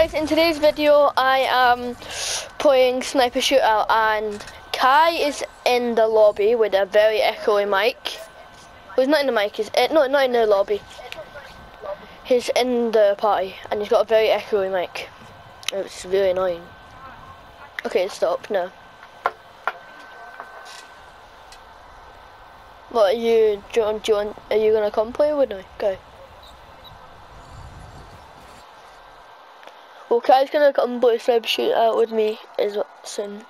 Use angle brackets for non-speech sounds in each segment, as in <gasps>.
guys, in today's video I am playing Sniper Shootout and Kai is in the lobby with a very echoey mic. Well, he's not in the mic, he's uh, no, not in the lobby. He's in the party and he's got a very echoey mic. It's really annoying. Okay, stop now. What are you, want, do you want, are you gonna come play with me? Go. Well, Kai's gonna come play Sniper Shootout with me is soon.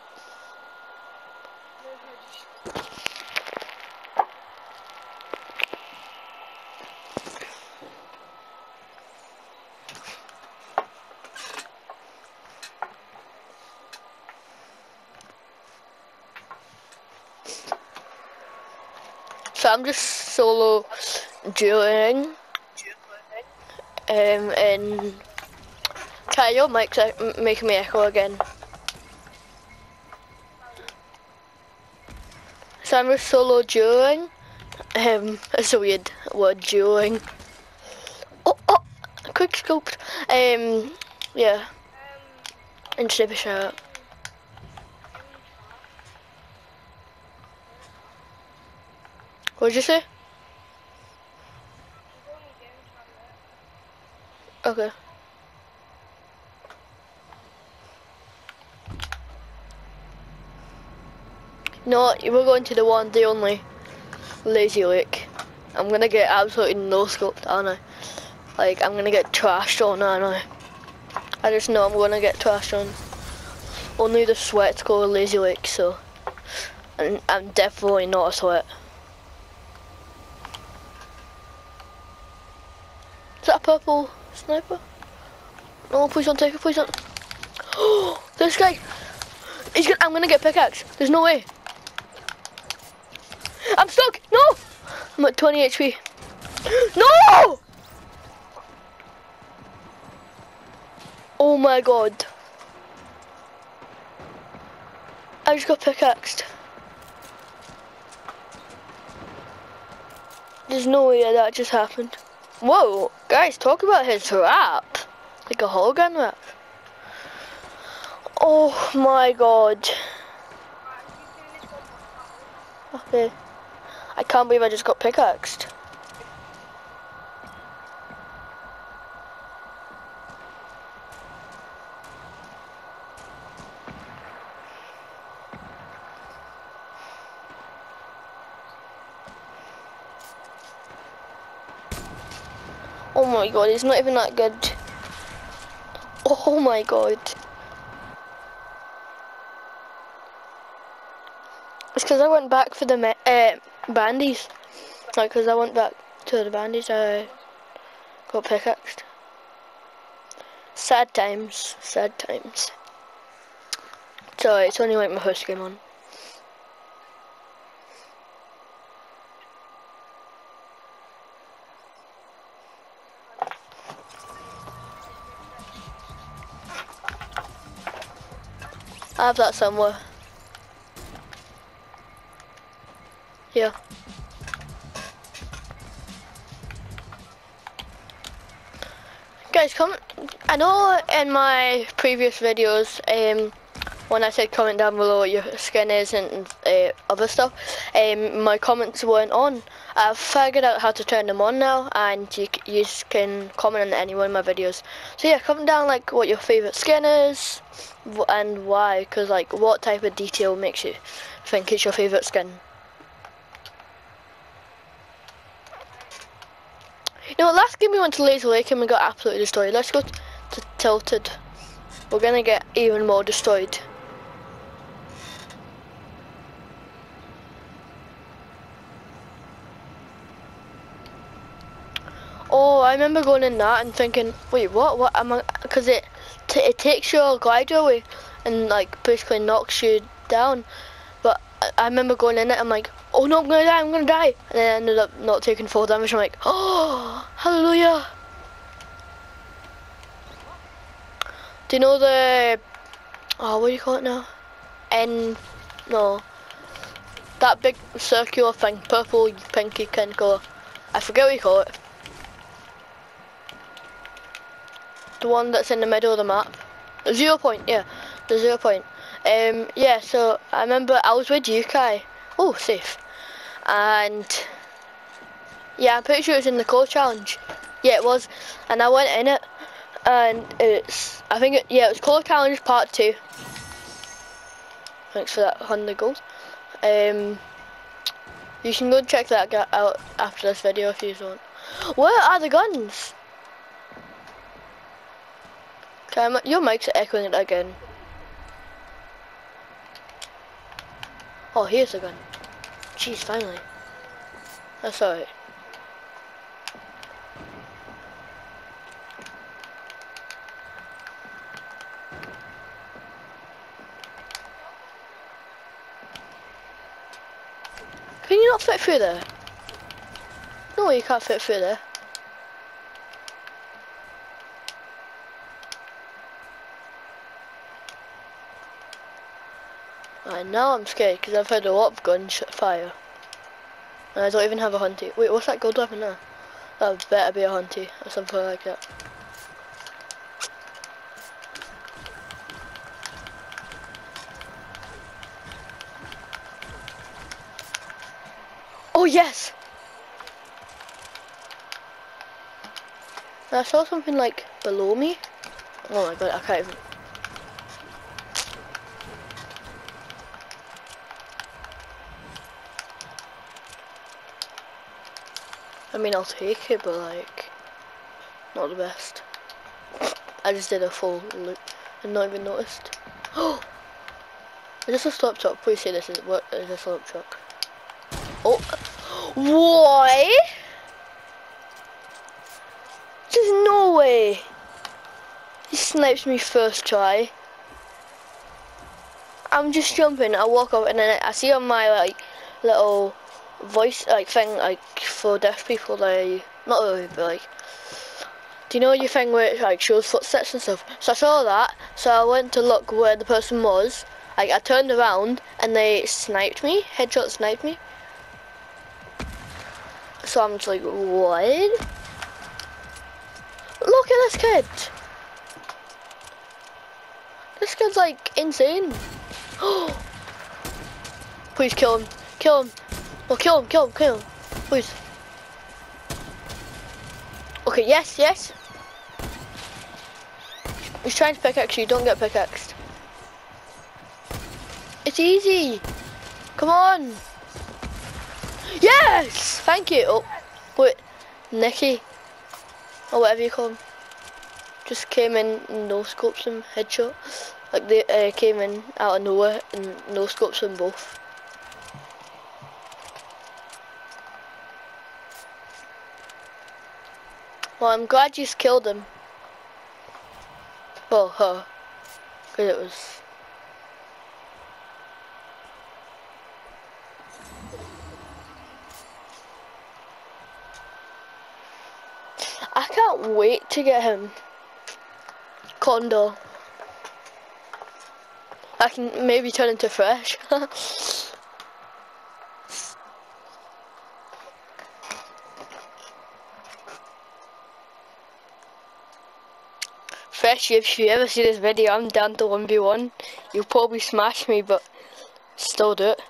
So I'm just solo dueling. Um, and Kai, your mic's making me echo again. So I'm just solo dueling. Um, it's a weird word, dueling. Oh, oh, quick scope. Um, yeah. And sniper shot. What'd you say? Okay. No, we're going to the one, the only Lazy Lake. I'm gonna get absolutely no scoped, aren't I? Like, I'm gonna get trashed on, aren't I? I just know I'm gonna get trashed on. Only the sweats go to Lazy Lake, so. And I'm definitely not a sweat. Is that a purple sniper? No, please don't take it, please don't. Oh, <gasps> this guy. He's gonna, I'm gonna get pickaxe. There's no way. I'm stuck. No. I'm at 20 HP. <gasps> No. Oh my god. I just got pickaxed. There's no way that just happened. Whoa, guys, talk about his wrap. Like a hologram wrap. Oh my god. Okay. Can't believe I just got pickaxed. Oh my god, it's not even that good. Oh my god. It's because I went back for the uh, bandies. Like, because I went back to the bandies, I got pickaxed. Sad times, sad times. Sorry, it's only like my first game on. I have that somewhere. Yeah. Guys, comment. I know in my previous videos, um, when I said comment down below what your skin is and uh, other stuff, um, my comments weren't on. I've figured out how to turn them on now, and you, you can comment on any one of my videos. So yeah, comment down like what your favorite skin is and why, because like what type of detail makes you think it's your favorite skin. Know, last game we went to Lazy Lake and we got absolutely destroyed. Let's go to Tilted. We're gonna get even more destroyed. Oh, I remember going in that and thinking, wait, what? What am I? Because it it takes your glider away and like basically knocks you down. But I, I remember going in it. I'm like, oh no, I'm gonna die. I'm gonna die. And then I ended up not taking full damage. I'm like, <gasps> oh, hallelujah. Do you know the? Oh, what do you call it now? N, no. That big circular thing, purple, pinky kind of colour. I forget what you call it. The one that's in the middle of the map. Zero point, yeah. The zero point. Um, yeah, so I remember I was with you, Kai. Oh, safe. And yeah, I'm pretty sure it was in the core challenge. Yeah, it was. And I went in it, and it's I think it, yeah, it was core challenge part two. Thanks for that hundred gold. Um, you can go check that out after this video if you want. Where are the guns? Okay, your mic's echoing it again. Oh, here's a gun. Jeez, finally. That's alright. Can you not through there? No, you can't fit through there. Right, now I'm scared because I've heard a lot of gunshot gunfire. And I don't even have a hunty. Wait, what's that gold weapon there? That better be a hunty or something like that. Yes! I saw something like below me. Oh my god, I can't even. I mean, I'll take it, but like, not the best. I just did a full loop and not even noticed. <gasps> Oh! Is this a slurp truck? Please say this is what is a slurp truck. Oh! Why? There's no way. He snipes me first try. I'm just jumping, I walk up and then I see on my like little voice like thing like for deaf people like not really but like do you know your thing where it like shows footsteps and stuff? So I saw that, so I went to look where the person was. Like I turned around and they sniped me, headshot sniped me. So I'm just like, what? Look at this kid. This kid's like insane. <gasps> Please kill him. Kill him. Oh, kill him, kill him, kill him. Please. Okay, yes, yes. He's trying to pickaxe you, don't get pickaxed. It's easy. Come on. Yes! Thank you. Oh, wait. Nicky. Or whatever you call him. Just came in and no scopes him headshot. Like they uh, came in out of nowhere and no scopes them both. Well, I'm glad you killed him. Well, her. Because it was... I can't wait to get him. Condor. I can maybe turn into fresh. <laughs> Fresh, if you ever see this video, I'm down to 1v1. You'll probably smash me, but still do it.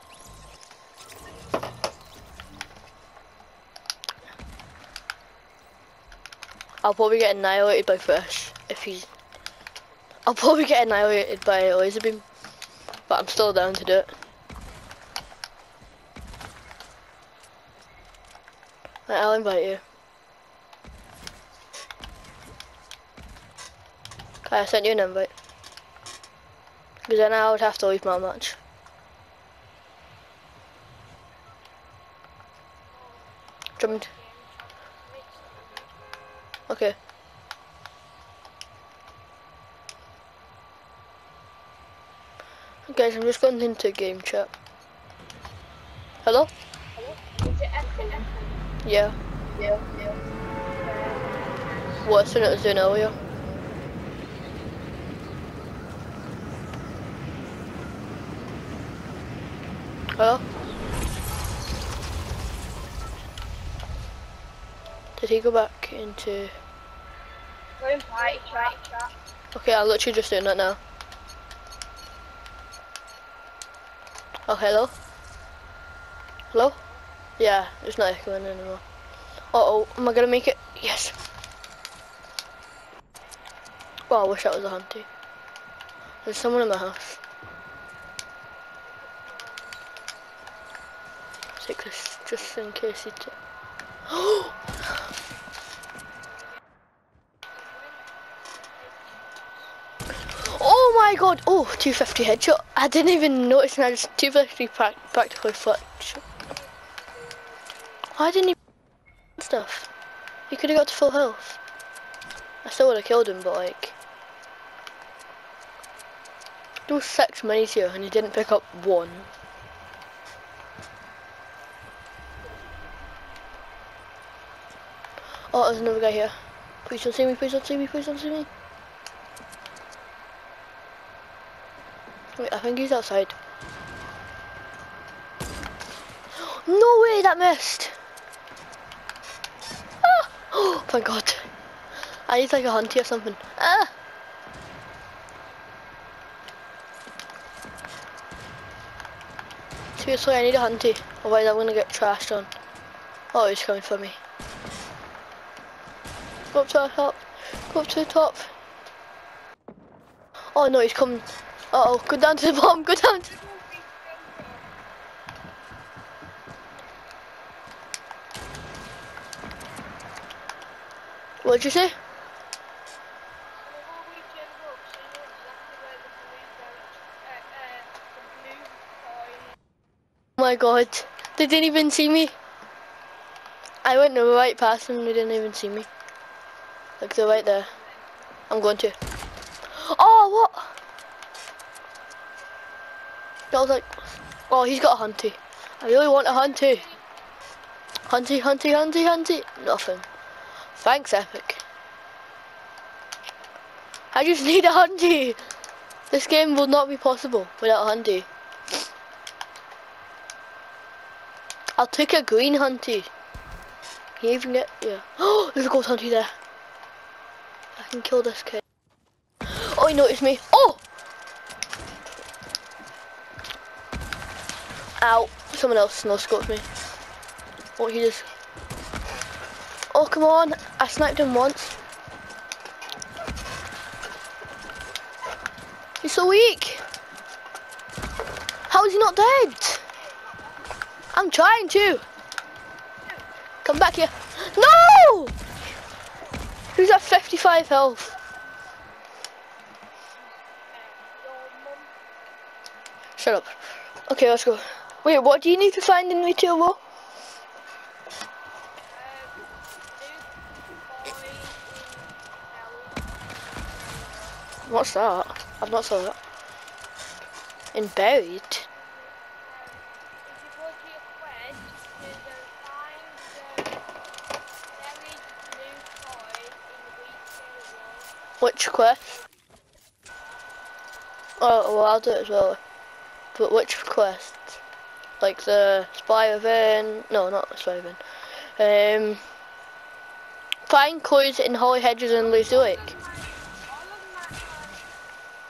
I'll probably get annihilated by Fresh if he's... I'll probably get annihilated by Lazarbeam, but I'm still down to do it. I'll invite you. Okay, I sent you an invite. Because then I would have to leave my match. Jumped. Okay. Guys, I'm just going into game chat. Hello? Hello? Yeah. Yeah, yeah. Worse than it was doing earlier. Hello? Did he go back into... Go in party chat. chat. Okay, I'm literally just doing that now. Oh, hello? Hello? Yeah, it's not echoing anymore. Uh oh, am I gonna make it? Yes. Well, I wish that was a hunty. There's someone in my house. Take this just in case he. <gasps> Oh! Oh my god! Oh, 250 headshot. I didn't even notice and I just 250 practically foot. Why didn't he stuff? He could have got to full health. I still would have killed him, but like... There was six minis here and he didn't pick up one. Oh, there's another guy here. Please don't see me, please don't see me, please don't see me. Wait, I think he's outside. <gasps> No way, that missed! Ah! Oh, <gasps> thank God. I need like a hunty or something. Ah! Seriously, I need a hunty, otherwise I'm gonna get trashed on. Oh, he's coming for me. Go up to the top. Go up to the top. Oh no, he's coming. Uh oh, go down to the bottom, go down to What'd you say? Oh my god, they didn't even see me. I went right past them, they didn't even see me. Like they're right there. I'm going to. Oh, what? I was like, oh, he's got a hunty. I really want a hunty. Hunty, hunty, hunty, hunty. Nothing. Thanks, Epic. I just <laughs> need a hunty. This game will not be possible without a hunty. I'll take a green hunty. Can you even get, yeah. Oh, <gasps> there's a gold hunty there. I can kill this kid. Oh, he noticed me. Oh! Ow. Someone else no scoped me. Oh, he just... Oh, come on. I sniped him once. He's so weak. How is he not dead? I'm trying to. Come back here. No! Who's at 55 health? Shut up. Okay, let's go. Wait, what do you need to find in Retail Row? What's that? I've not saw that. In buried? Which quest? Oh, well, I'll do it as well. But which quest? Like the Spire Van, no, not the Spire Van. Um, find clues in Holly Hedges and Lazy Lake.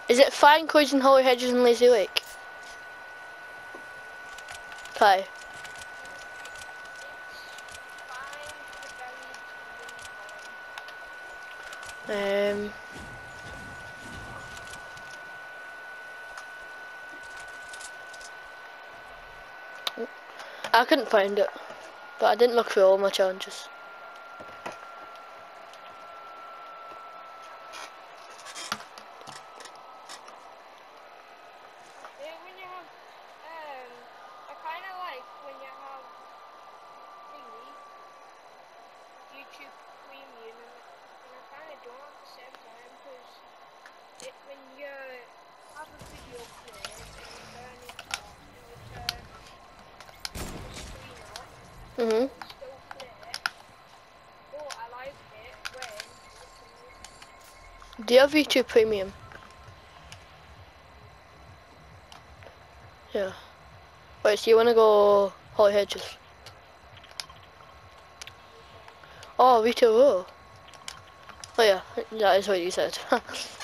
Is it find clues in Holly Hedges and Lazy Lake? Okay. Um. I couldn't find it, but I didn't look through all my challenges. Do you have YouTube Premium? Yeah. Wait, so you wanna go Holly Hedges? Oh, Retail Row. Oh yeah, that is what you said. <laughs>